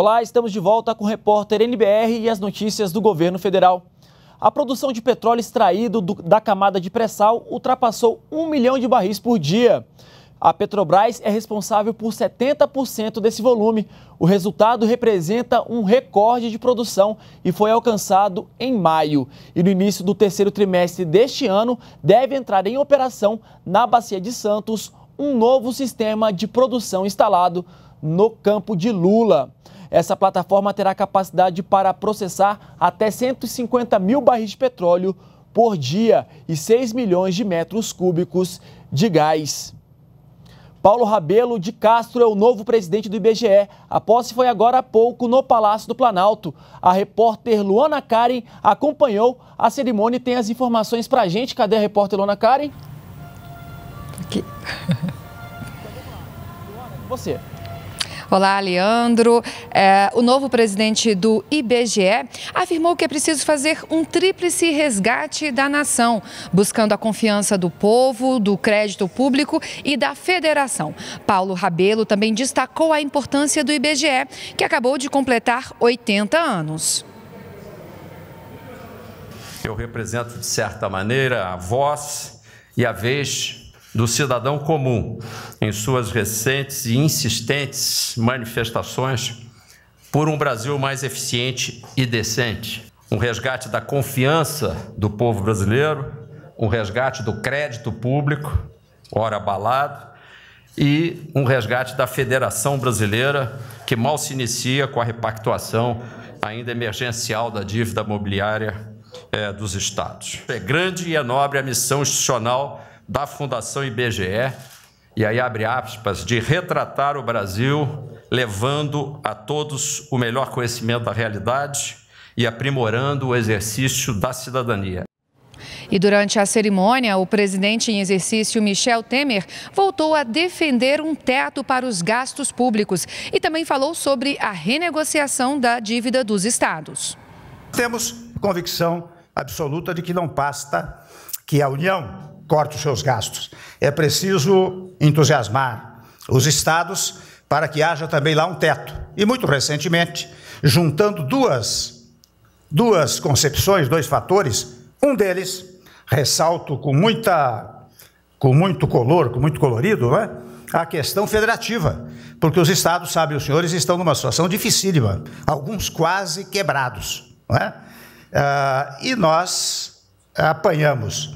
Olá, estamos de volta com o repórter NBR e as notícias do governo federal. A produção de petróleo extraído do, da camada de pré-sal ultrapassou um milhão de barris por dia. A Petrobras é responsável por 70% desse volume. O resultado representa um recorde de produção e foi alcançado em maio. E no início do terceiro trimestre deste ano, deve entrar em operação na Bacia de Santos um novo sistema de produção instalado no campo de Lula. Essa plataforma terá capacidade para processar até 150 mil barris de petróleo por dia e 6 milhões de metros cúbicos de gás. Paulo Rabelo de Castro é o novo presidente do IBGE. A posse foi agora há pouco no Palácio do Planalto. A repórter Luana Karen acompanhou a cerimônia e tem as informações para a gente. Cadê a repórter Luana Karen? Aqui. Você. Olá, Leandro. É, o novo presidente do IBGE afirmou que é preciso fazer um tríplice resgate da nação, buscando a confiança do povo, do crédito público e da federação. Paulo Rabelo também destacou a importância do IBGE, que acabou de completar 80 anos. Eu represento, de certa maneira, a voz e a vez do cidadão comum em suas recentes e insistentes manifestações por um Brasil mais eficiente e decente, um resgate da confiança do povo brasileiro, um resgate do crédito público, ora abalado, e um resgate da Federação Brasileira, que mal se inicia com a repactuação ainda emergencial da dívida mobiliária é, dos Estados. É grande e é nobre a missão institucional da Fundação IBGE, e aí abre aspas, de retratar o Brasil, levando a todos o melhor conhecimento da realidade e aprimorando o exercício da cidadania. E durante a cerimônia, o presidente em exercício Michel Temer voltou a defender um teto para os gastos públicos e também falou sobre a renegociação da dívida dos estados. Temos convicção absoluta de que não basta que a União corte os seus gastos. É preciso entusiasmar os estados para que haja também lá um teto. E muito recentemente, juntando duas, duas concepções, dois fatores, um deles, ressalto com, muita, com muito color, com muito colorido, né? a questão federativa, porque os estados, sabem os senhores, estão numa situação dificílima, alguns quase quebrados. Não é? Ah, e nós apanhamos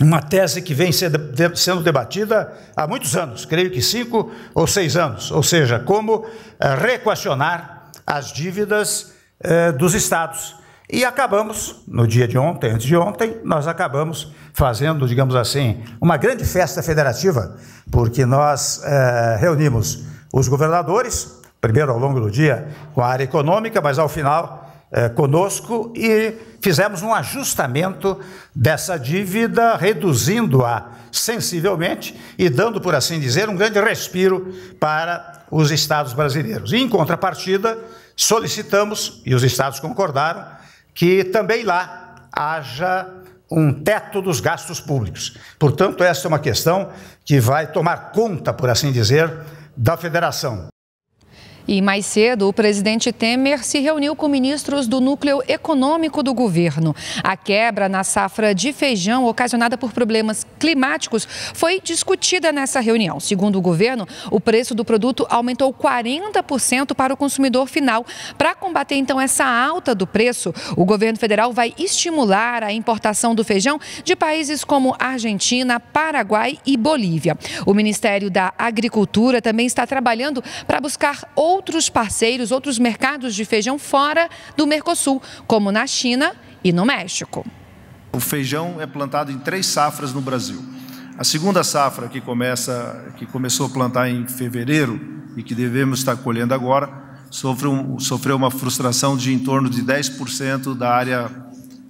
uma tese que vem sendo debatida há muitos anos, creio que cinco ou seis anos, ou seja, como eh, reequacionar as dívidas eh, dos estados. E acabamos, no dia de ontem, antes de ontem, nós acabamos fazendo, digamos assim, uma grande festa federativa, porque nós eh, reunimos os governadores, primeiro ao longo do dia com a área econômica, mas ao final eh, conosco e fizemos um ajustamento dessa dívida, reduzindo-a sensivelmente e dando, por assim dizer, um grande respiro para os estados brasileiros. E, em contrapartida, solicitamos, e os estados concordaram, que também lá haja um teto dos gastos públicos. Portanto, essa é uma questão que vai tomar conta, por assim dizer, da federação. E mais cedo, o presidente Temer se reuniu com ministros do núcleo econômico do governo. A quebra na safra de feijão ocasionada por problemas climáticos foi discutida nessa reunião. Segundo o governo, o preço do produto aumentou 40% para o consumidor final. Para combater então essa alta do preço, o governo federal vai estimular a importação do feijão de países como Argentina, Paraguai e Bolívia. O Ministério da Agricultura também está trabalhando para buscar outros outros parceiros, outros mercados de feijão fora do Mercosul, como na China e no México. O feijão é plantado em três safras no Brasil. A segunda safra, que, começa, que começou a plantar em fevereiro e que devemos estar colhendo agora, sofreu, sofreu uma frustração de em torno de 10% da área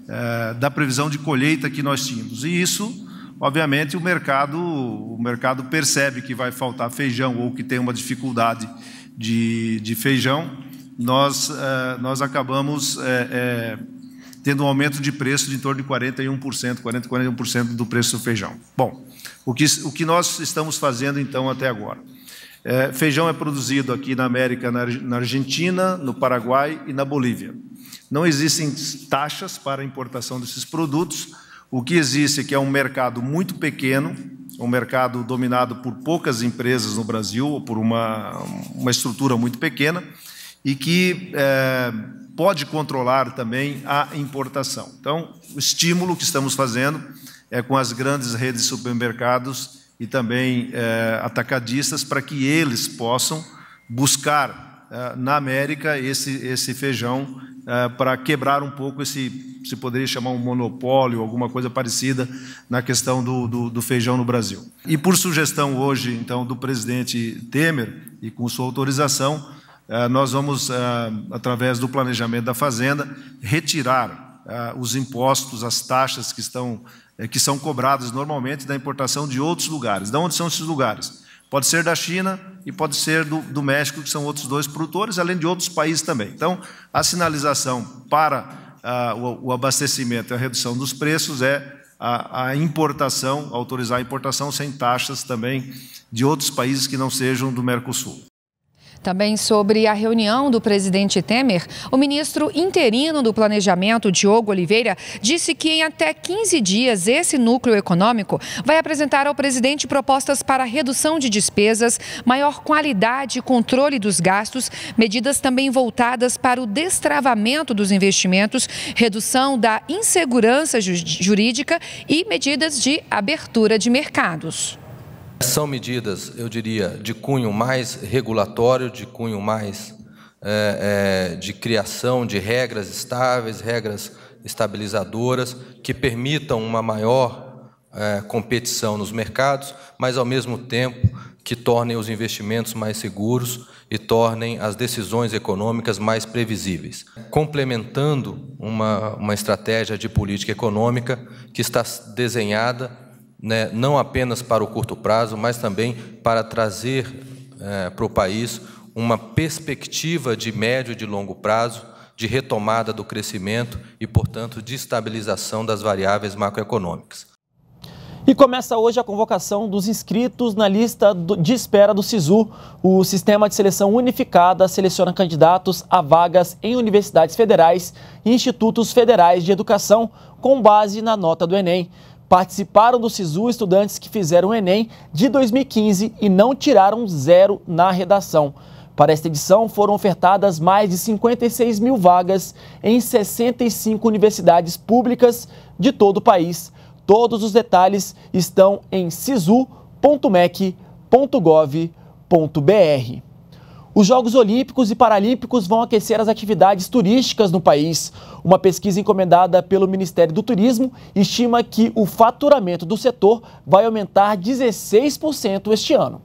é, da previsão de colheita que nós tínhamos. E isso, obviamente, o mercado, o mercado percebe que vai faltar feijão ou que tem uma dificuldade de, de feijão, nós, uh, nós acabamos é, é, tendo um aumento de preço de em torno de 41%, 40%, 41% do preço do feijão. Bom, o que, o que nós estamos fazendo então até agora? Feijão é produzido aqui na América, na, na Argentina, no Paraguai e na Bolívia. Não existem taxas para importação desses produtos. O que existe é que é um mercado muito pequeno, um mercado dominado por poucas empresas no Brasil, por uma, uma estrutura muito pequena, e que é, pode controlar também a importação. Então, o estímulo que estamos fazendo é com as grandes redes de supermercados e também é, atacadistas para que eles possam buscar na América esse, esse feijão é, para quebrar um pouco esse, se poderia chamar um monopólio, alguma coisa parecida na questão do, do, do feijão no Brasil. E por sugestão hoje, então, do presidente Temer e com sua autorização, é, nós vamos, através do planejamento da Fazenda, retirar os impostos, as taxas que estão que são cobradas normalmente da importação de outros lugares. De onde são esses lugares? Pode ser da China e pode ser do, do, México, que são outros dois produtores, além de outros países também. Então, a sinalização para ah, o, o, abastecimento e a redução dos preços é a, a importação, autorizar a importação sem taxas também de outros países que não sejam do Mercosul. Também sobre a reunião do presidente Temer, o ministro interino do Planejamento, Diogo Oliveira, disse que em até 15 dias esse núcleo econômico vai apresentar ao presidente propostas para redução de despesas, maior qualidade e controle dos gastos, medidas também voltadas para o destravamento dos investimentos, redução da insegurança jurídica e medidas de abertura de mercados. São medidas, eu diria, de cunho mais regulatório, de cunho mais é, é, de criação de regras estáveis, regras estabilizadoras, que permitam uma maior é, competição nos mercados, mas, ao mesmo tempo, que tornem os investimentos mais seguros e tornem as decisões econômicas mais previsíveis, complementando uma, uma estratégia de política econômica que está desenhada né, não apenas para o curto prazo, mas também para trazer é, para o país uma perspectiva de médio e de longo prazo de retomada do crescimento e, portanto, de estabilização das variáveis macroeconômicas. E começa hoje a convocação dos inscritos na lista de espera do SISU. O Sistema de Seleção Unificada seleciona candidatos a vagas em universidades federais e institutos federais de educação com base na nota do Enem. Participaram do SISU estudantes que fizeram o Enem de 2015 e não tiraram zero na redação. Para esta edição, foram ofertadas mais de 56 mil vagas em 65 universidades públicas de todo o país. Todos os detalhes estão em sisu.mec.gov.br. Os Jogos Olímpicos e Paralímpicos vão aquecer as atividades turísticas no país. Uma pesquisa encomendada pelo Ministério do Turismo estima que o faturamento do setor vai aumentar 16% este ano.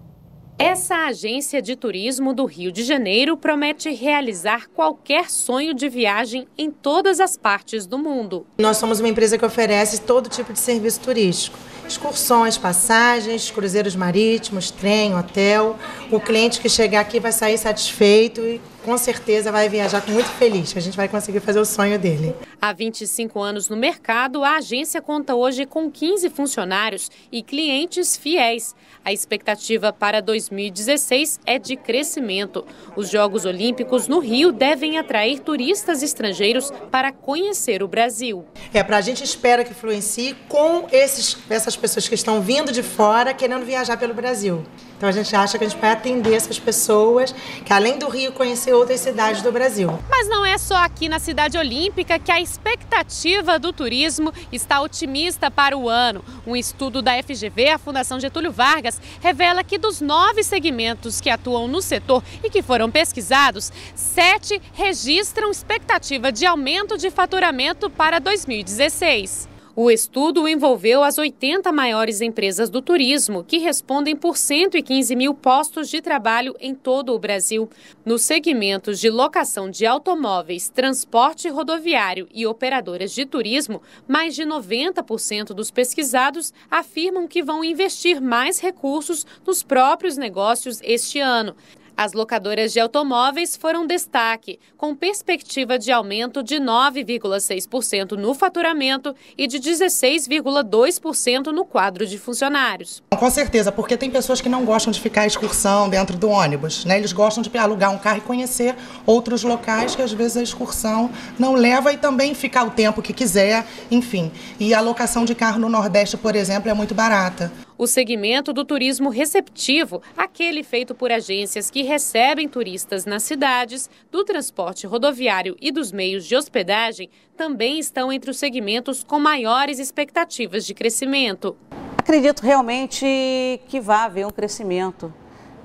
Essa agência de turismo do Rio de Janeiro promete realizar qualquer sonho de viagem em todas as partes do mundo. Nós somos uma empresa que oferece todo tipo de serviço turístico excursões, passagens, cruzeiros marítimos, trem, hotel. O cliente que chegar aqui vai sair satisfeito e com certeza vai viajar muito feliz, a gente vai conseguir fazer o sonho dele. Há 25 anos no mercado, a agência conta hoje com 15 funcionários e clientes fiéis. A expectativa para 2016 é de crescimento. Os Jogos Olímpicos no Rio devem atrair turistas estrangeiros para conhecer o Brasil. É, para a gente espera que influencie com esses, essas pessoas que estão vindo de fora querendo viajar pelo Brasil. Então a gente acha que a gente vai atender essas pessoas que além do Rio conhecer outras cidades do Brasil. Mas não é só aqui na cidade olímpica que a expectativa do turismo está otimista para o ano. Um estudo da FGV, a Fundação Getúlio Vargas, revela que dos nove segmentos que atuam no setor e que foram pesquisados, sete registram expectativa de aumento de faturamento para 2016. O estudo envolveu as 80 maiores empresas do turismo, que respondem por 115 mil postos de trabalho em todo o Brasil. Nos segmentos de locação de automóveis, transporte rodoviário e operadoras de turismo, mais de 90% dos pesquisados afirmam que vão investir mais recursos nos próprios negócios este ano. As locadoras de automóveis foram destaque, com perspectiva de aumento de 9,6% no faturamento e de 16,2% no quadro de funcionários. Com certeza, porque tem pessoas que não gostam de ficar excursão dentro do ônibus, né? Eles gostam de alugar um carro e conhecer outros locais que às vezes a excursão não leva e também ficar o tempo que quiser, enfim. E a locação de carro no Nordeste, por exemplo, é muito barata. O segmento do turismo receptivo, aquele feito por agências que recebem turistas nas cidades, do transporte rodoviário e dos meios de hospedagem, também estão entre os segmentos com maiores expectativas de crescimento. Acredito realmente que vai haver um crescimento.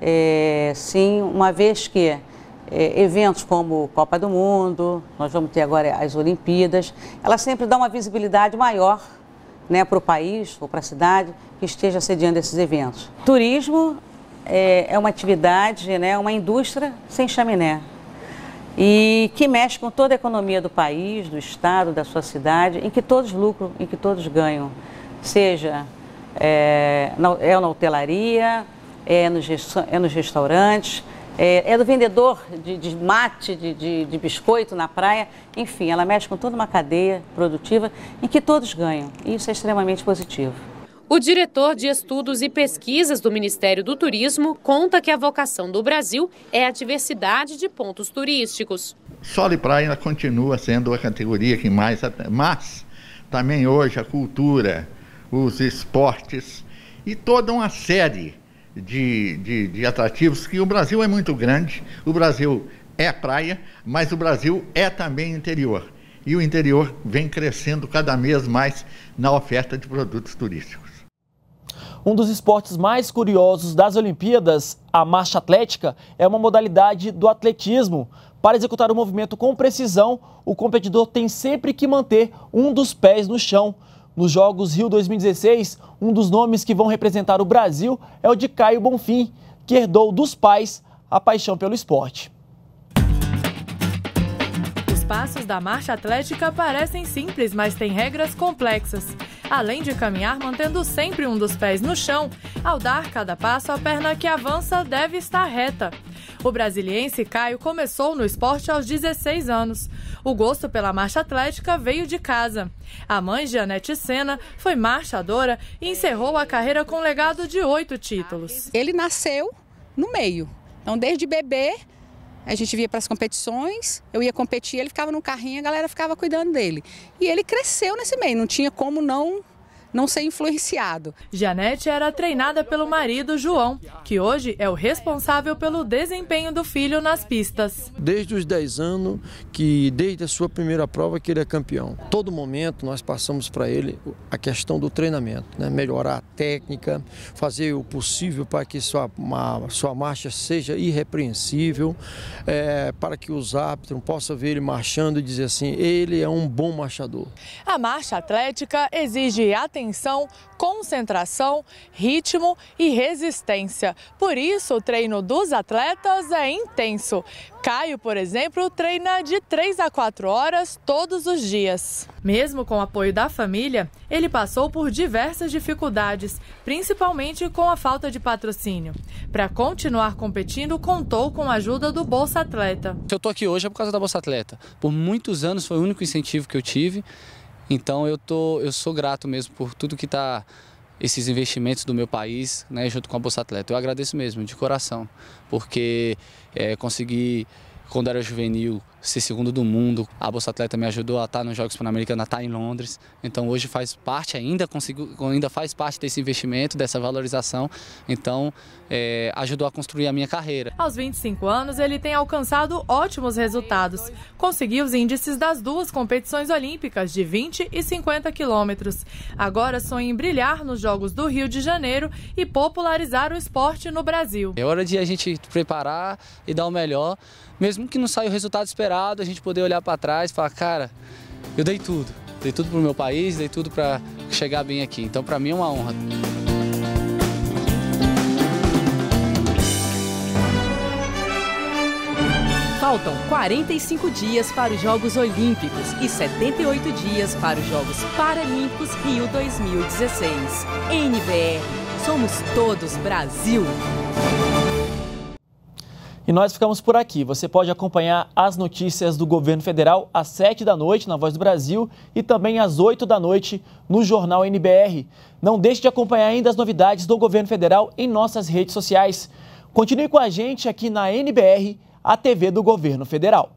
É, sim, uma vez que é, eventos como Copa do Mundo, nós vamos ter agora as Olimpíadas, ela sempre dá uma visibilidade maior né, para o país ou para a cidade que esteja sediando esses eventos. Turismo é, é uma atividade, né, uma indústria sem chaminé e que mexe com toda a economia do país, do estado, da sua cidade, em que todos lucram, em que todos ganham, seja é, na, é na hotelaria, é nos, é nos restaurantes, é, é do vendedor de, de mate, de, de, de, biscoito na praia, enfim, ela mexe com toda uma cadeia produtiva em que todos ganham. E isso é extremamente positivo. O diretor de Estudos e Pesquisas do Ministério do Turismo conta que a vocação do Brasil é a diversidade de pontos turísticos. Sol e praia continua sendo a categoria que mais, mas também hoje a cultura, os esportes e toda uma série de, de, de atrativos, que o Brasil é muito grande, o Brasil é praia, mas o Brasil é também interior. E o interior vem crescendo cada vez mais na oferta de produtos turísticos. Um dos esportes mais curiosos das Olimpíadas, a marcha atlética, é uma modalidade do atletismo. Para executar o movimento com precisão, o competidor tem sempre que manter um dos pés no chão. Nos Jogos Rio 2016, um dos nomes que vão representar o Brasil é o de Caio Bonfim, que herdou dos pais a paixão pelo esporte. Os passos da marcha atlética parecem simples, mas têm regras complexas. Além de caminhar mantendo sempre um dos pés no chão, ao dar cada passo, a perna que avança deve estar reta. O brasiliense Caio começou no esporte aos 16 anos. O gosto pela marcha atlética veio de casa. A mãe, Janete Sena, foi marchadora e encerrou a carreira com um legado de oito títulos. Ele nasceu no meio. Então, desde bebê, a gente via para as competições, eu ia competir, ele ficava no carrinho, a galera ficava cuidando dele. E ele cresceu nesse meio, não tinha como não não ser influenciado. Janete era treinada pelo marido João, que hoje é o responsável pelo desempenho do filho nas pistas. Desde os 10 anos, que desde a sua primeira prova que ele é campeão. Todo momento nós passamos para ele a questão do treinamento, né? melhorar a técnica, fazer o possível para que sua, uma, sua marcha seja irrepreensível, é, para que os árbitros possam ver ele marchando e dizer assim, ele é um bom marchador. A marcha atlética exige atenção atenção, concentração, ritmo e resistência. Por isso, o treino dos atletas é intenso. Caio, por exemplo, treina de 3 a 4 horas todos os dias. Mesmo com o apoio da família, ele passou por diversas dificuldades, principalmente com a falta de patrocínio. Para continuar competindo, contou com a ajuda do Bolsa Atleta. Eu estou aqui hoje é por causa da Bolsa Atleta. Por muitos anos foi o único incentivo que eu tive. Então eu, tô, eu sou grato mesmo por tudo que está esses investimentos do meu país, né, junto com a Bolsa Atleta. Eu agradeço mesmo, de coração, porque é, consegui, quando era juvenil, ser segundo do mundo. A Bolsa Atleta me ajudou a estar nos Jogos Pan-Americanos, a estar em Londres. Então hoje faz parte, ainda consigo, ainda faz parte desse investimento, dessa valorização. Então é, ajudou a construir a minha carreira. Aos 25 anos, ele tem alcançado ótimos resultados. Conseguiu os índices das duas competições olímpicas de 20 e 50 quilômetros. Agora sonha em brilhar nos Jogos do Rio de Janeiro e popularizar o esporte no Brasil. É hora de a gente preparar e dar o melhor, mesmo que não saia o resultado esperado, a gente poder olhar para trás e falar, cara, eu dei tudo. Dei tudo para o meu país, dei tudo para chegar bem aqui. Então, para mim é uma honra. Faltam 45 dias para os Jogos Olímpicos e 78 dias para os Jogos Paralímpicos Rio 2016. NBR, somos todos Brasil. E nós ficamos por aqui. Você pode acompanhar as notícias do governo federal às 7 da noite na Voz do Brasil e também às 8 da noite no Jornal NBR. Não deixe de acompanhar ainda as novidades do governo federal em nossas redes sociais. Continue com a gente aqui na NBR, a TV do governo federal.